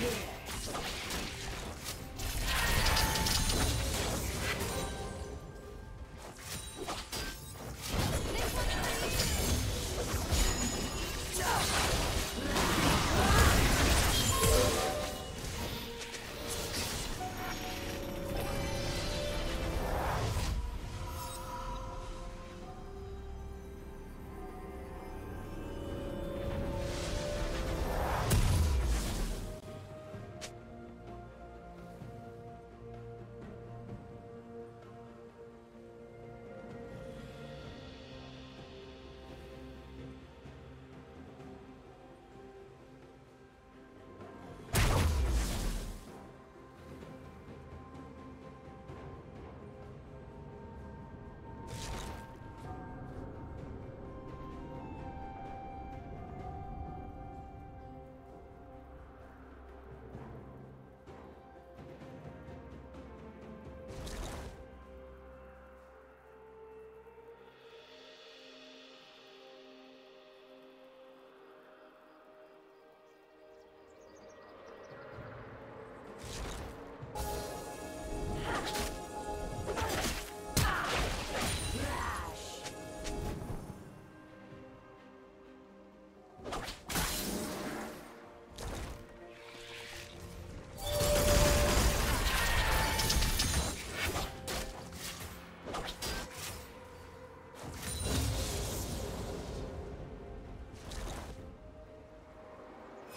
Yeah.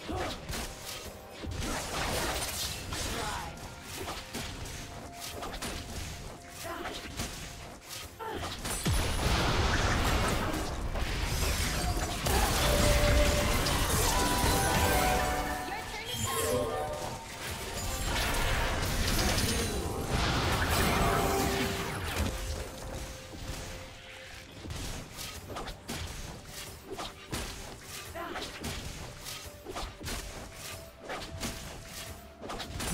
Huh.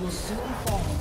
Will soon fall.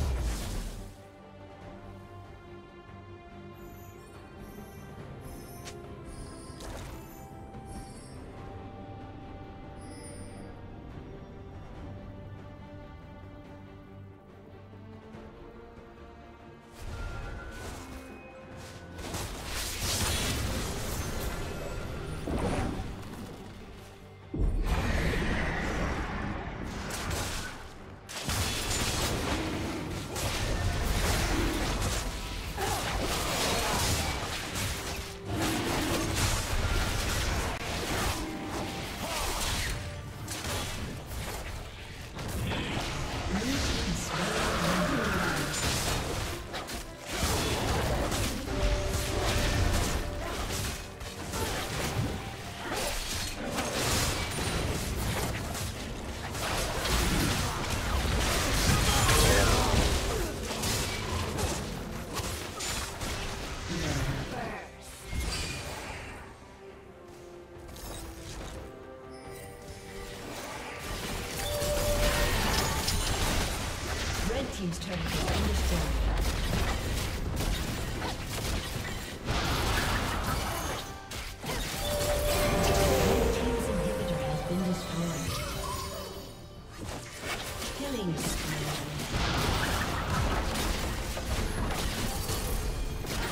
Killing spree.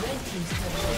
Red team's turret.